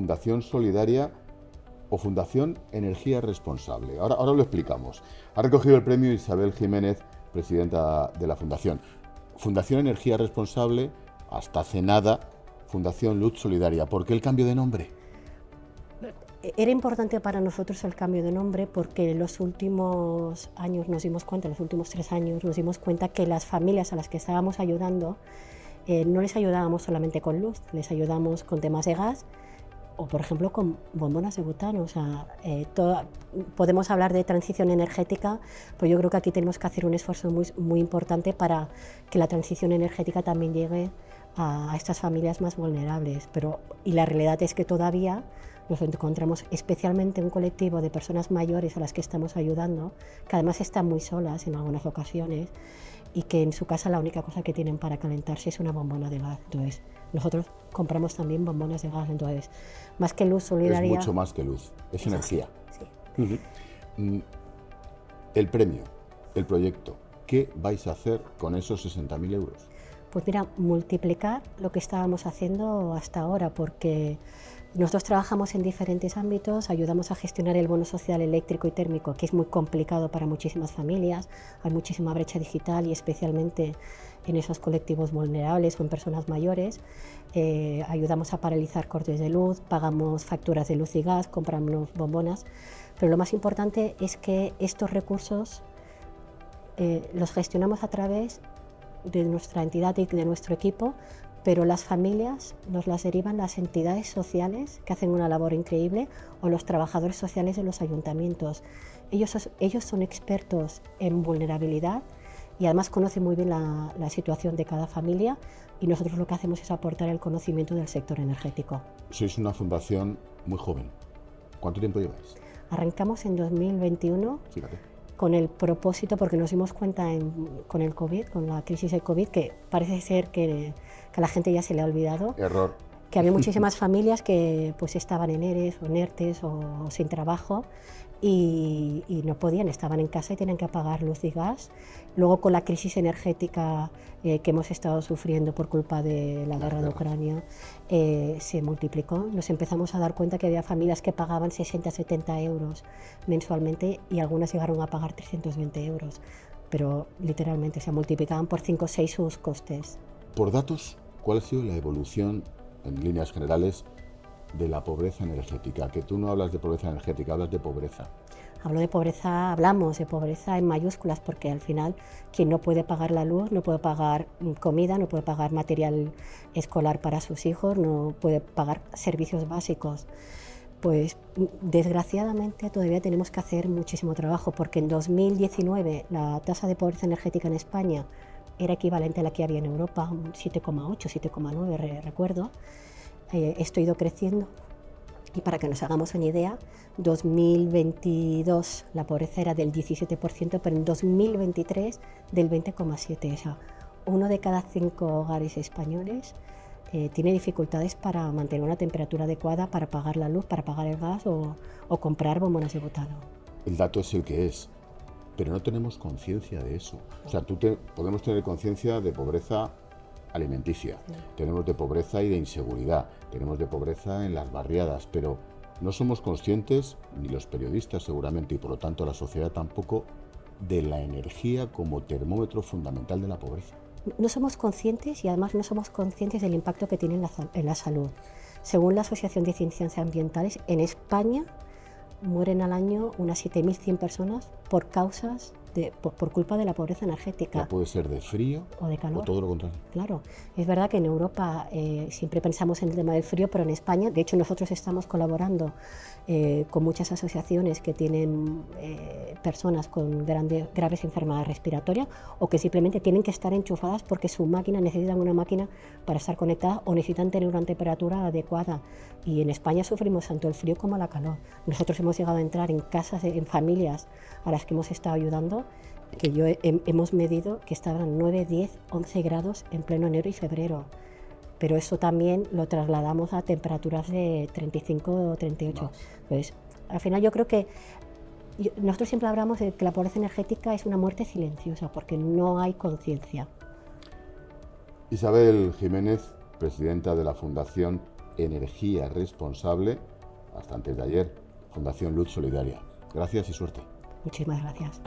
Fundación Solidaria o Fundación Energía Responsable. Ahora, ahora lo explicamos. Ha recogido el premio Isabel Jiménez, presidenta de la Fundación. Fundación Energía Responsable, hasta hace nada, Fundación Luz Solidaria. ¿Por qué el cambio de nombre? Era importante para nosotros el cambio de nombre porque en los últimos años nos dimos cuenta, en los últimos tres años nos dimos cuenta que las familias a las que estábamos ayudando eh, no les ayudábamos solamente con luz, les ayudamos con temas de gas o por ejemplo con bombonas de butano. O sea, eh, podemos hablar de transición energética, pues yo creo que aquí tenemos que hacer un esfuerzo muy, muy importante para que la transición energética también llegue a, estas familias más vulnerables. Pero, y la realidad es que todavía nos encontramos especialmente un colectivo de personas mayores a las que estamos ayudando, que además están muy solas en algunas ocasiones y que en su casa la única cosa que tienen para calentarse es una bombona de gas. Entonces, nosotros compramos también bombonas de gas. Entonces, más que luz solidaria... Es mucho más que luz, es, energía. sí. Mm, el premio, el proyecto, ¿qué vais a hacer con esos 60.000 euros? Pues mira, multiplicar lo que estábamos haciendo hasta ahora, porque nosotros trabajamos en diferentes ámbitos, ayudamos a gestionar el bono social eléctrico y térmico, que es muy complicado para muchísimas familias, hay muchísima brecha digital y especialmente en esos colectivos vulnerables o en personas mayores. Eh, ayudamos a paralizar cortes de luz, pagamos facturas de luz y gas, compramos bombonas, pero lo más importante es que estos recursos eh, los gestionamos a través de nuestra entidad y de nuestro equipo pero las familias nos las derivan las entidades sociales que hacen una labor increíble o los trabajadores sociales de los ayuntamientos. Ellos, ellos son expertos en vulnerabilidad y además conocen muy bien la, la, situación de cada familia y nosotros lo que hacemos es aportar el conocimiento del sector energético. Sois una fundación muy joven. ¿Cuánto tiempo lleváis? Arrancamos en 2021. Fíjate con el propósito, porque nos dimos cuenta con el COVID, con la crisis del COVID, que parece ser que, a la gente ya se le ha olvidado. Error. Que había muchísimas familias que pues estaban en ERES o en ERTES o sin trabajo y, no podían, estaban en casa y tenían que apagar luz y gas. Luego con la crisis energética eh, que hemos estado sufriendo por culpa de la guerra de Ucrania, eh, se multiplicó. Nos empezamos a dar cuenta que había familias que pagaban 60, 70 euros mensualmente y algunas llegaron a pagar 320 euros, pero literalmente se multiplicaban por 5 o 6 sus costes. Por datos, ¿cuál ha sido la evolución en líneas generales de la pobreza energética, que tú no hablas de pobreza energética, hablas de pobreza. Hablo de pobreza, hablamos de pobreza en mayúsculas, porque al final quien no puede pagar la luz, no puede pagar comida, no puede pagar material escolar para sus hijos, no puede pagar servicios básicos. Pues desgraciadamente todavía tenemos que hacer muchísimo trabajo, porque en 2019 la tasa de pobreza energética en España era equivalente a la que había en Europa, 7,8, 7,9 recuerdo, eh, esto ha ido creciendo. Y para que nos hagamos una idea, 2022 la pobreza era del 17%, pero en 2023 del 20,7%. O sea, uno de cada cinco hogares españoles eh, tiene dificultades para mantener una temperatura adecuada, para pagar la luz, para pagar el gas o, comprar bombonas de butano. El dato es el que es, pero no tenemos conciencia de eso. O sea, tú podemos tener conciencia de pobreza alimenticia, tenemos de pobreza y de inseguridad, tenemos de pobreza en las barriadas, pero no somos conscientes, ni los periodistas seguramente, y por lo tanto la sociedad tampoco, de la energía como termómetro fundamental de la pobreza. No somos conscientes y además no somos conscientes del impacto que tiene en la, en la salud. Según la Asociación de Ciencias Ambientales, en España mueren al año unas 7.100 personas por causas por, culpa de la pobreza energética. puede ser de frío o de calor. O todo lo contrario. Claro, es verdad que en Europa eh, siempre pensamos en el tema del frío, pero en España, de hecho nosotros estamos colaborando eh, con muchas asociaciones que tienen eh, personas con grandes, graves enfermedades respiratorias o que simplemente tienen que estar enchufadas porque su máquina necesitan una máquina para estar conectada o necesitan tener una temperatura adecuada. Y en España sufrimos tanto el frío como la calor. Nosotros hemos llegado a entrar en casas, en familias a las que hemos estado ayudando que yo hemos medido que estaban 9, 10, 11 grados en pleno enero y febrero. Pero eso también lo trasladamos a temperaturas de 35 o 38. Pues al final yo creo que nosotros siempre hablamos de que la pobreza energética es una muerte silenciosa porque no hay conciencia. Isabel Jiménez, presidenta de la Fundación energía responsable, hasta antes de ayer, Fundación Luz Solidaria. Gracias y suerte. Muchísimas gracias.